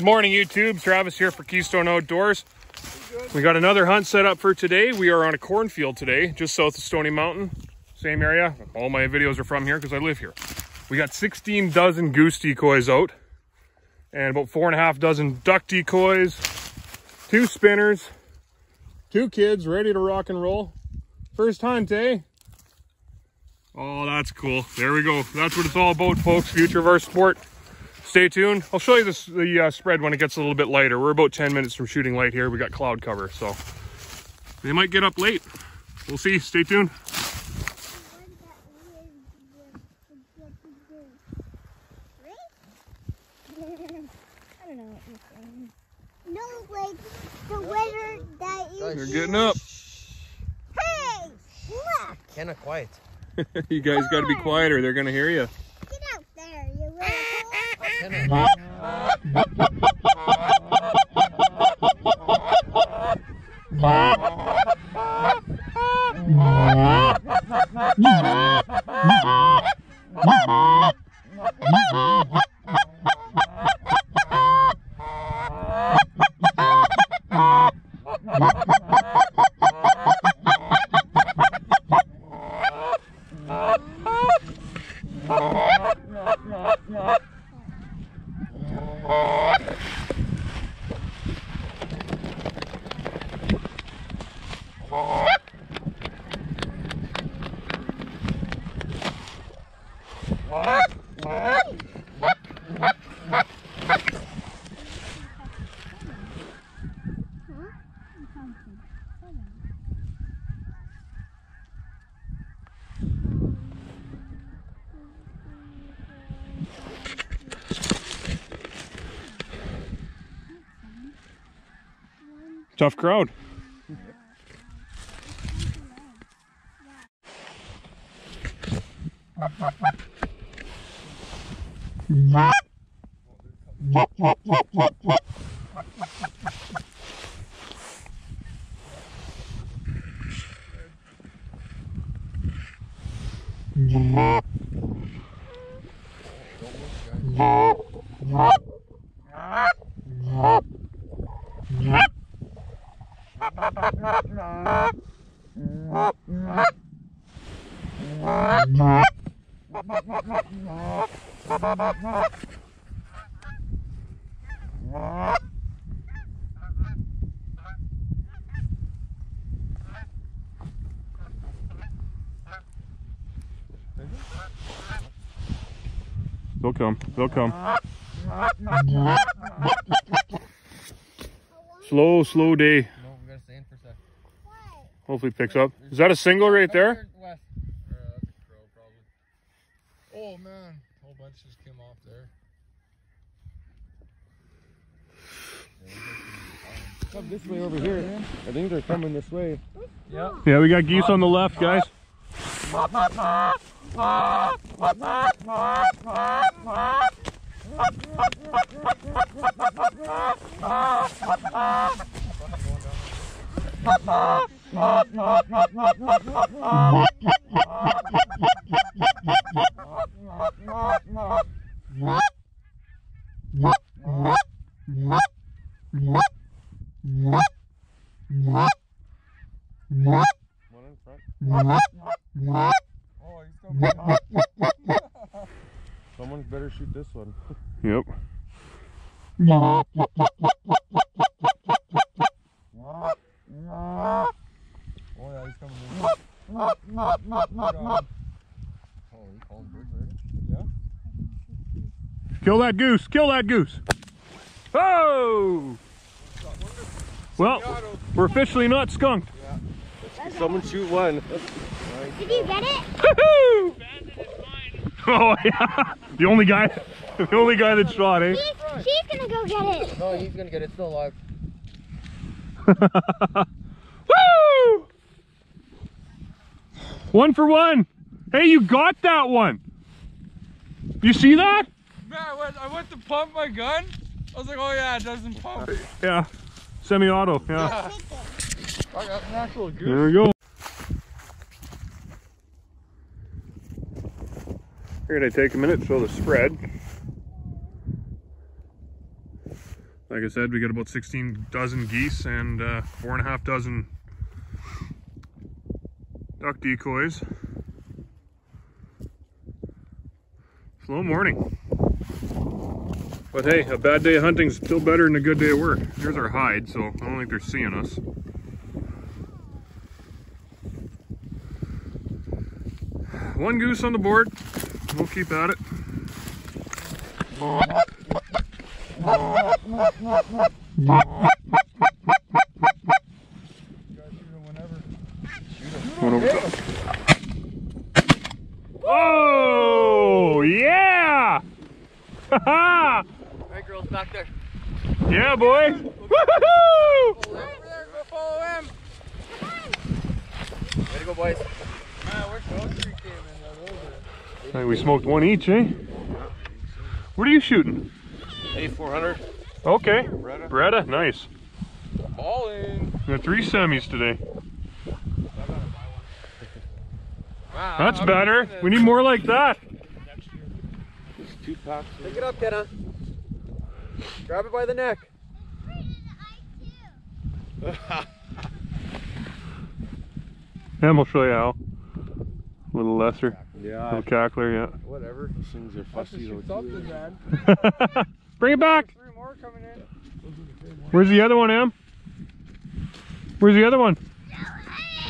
Good morning, YouTube. Travis here for Keystone Outdoors. We got another hunt set up for today. We are on a cornfield today, just south of Stony Mountain. Same area. All my videos are from here because I live here. We got 16 dozen goose decoys out and about four and a half dozen duck decoys, two spinners, two kids ready to rock and roll. First hunt, eh? Oh, that's cool. There we go. That's what it's all about, folks. Future of our sport stay tuned. I'll show you this, the uh, spread when it gets a little bit lighter. We're about 10 minutes from shooting light here. We got cloud cover, so they might get up late. We'll see. Stay tuned. No, like the weather that you. They're getting up. Hey, look! Kinda quiet. you guys got to be quieter. They're going to hear you. Get out there, you little. Tough crowd. They'll come. They'll come. Slow, slow day. No, we gotta stay in for a sec. Hopefully picks up. Is that a single right there? West. Uh, that's a crow, probably. Oh man, a whole bunch just came off there. Come this way over here. I think they're coming this way. Yeah, we got geese on the left, guys. One in front. Oh, he's coming. Someone's better shoot this one. Yep. oh yeah, he's coming. In. Got him. Oh, you calling birds already? Yeah. Kill that goose. Kill that goose. Oh! Well, we're officially not skunked. Someone shoot one. Did you get it? Woohoo! Oh yeah, the only guy, the only guy that shot, eh? She, she's gonna go get it. No, he's gonna get it. Still alive. Woo! One for one. Hey, you got that one. You see that? Man, I went, I went to pump my gun. I was like, oh yeah, it doesn't pump. Yeah. Semi-auto. Yeah. It. I got an actual goose. There we go. Figured I'd take a minute to show the spread. Like I said, we got about 16 dozen geese and uh, four and a half dozen duck decoys. Slow morning. But hey, a bad day of hunting's still better than a good day of work. Here's our hide, so I don't think they're seeing us. One goose on the board. We'll keep at it. One over top. Oh, yeah! Ha Right, girls, back there. Yeah, boy! Woohoo! Over there, go follow him. Way to go, boys. Man, where's those three came in? Those Hey, we smoked one each, eh? What are you shooting? A400. Okay. Beretta. Beretta, nice. Balling. We got three semis today. Wow. That's better. We need more like that. Two packs. Pick it up, Kenna. Grab it by the neck. Yeah, we'll show you how. A little lesser. Yeah. A little cackler, yeah. Whatever. These things are fussy though. Something, man. Bring it back. Three more coming in. Where's the other one, Em? Where's the other one?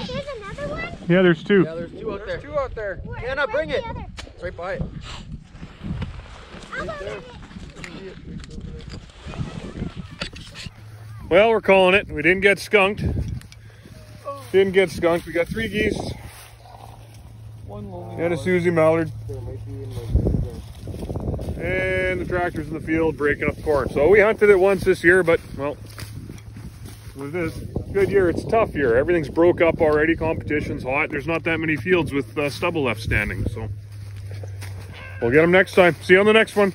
There's another one? Yeah, there's two. Yeah, there's two out there. two out there. Where- Kenna, bring the it. other? It's right by it. I'll go get it. Well, we're calling it. We didn't get skunked. Didn't get skunked. We got three geese One lonely. and a Susie Mallard. There might be in like And the tractor's in the field breaking up corn. So we hunted it once this year, but well, with this Good year. It's a tough year. Everything's broke up already. Competition's hot. There's not that many fields with uh, stubble left standing. So we'll get them next time. See you on the next one.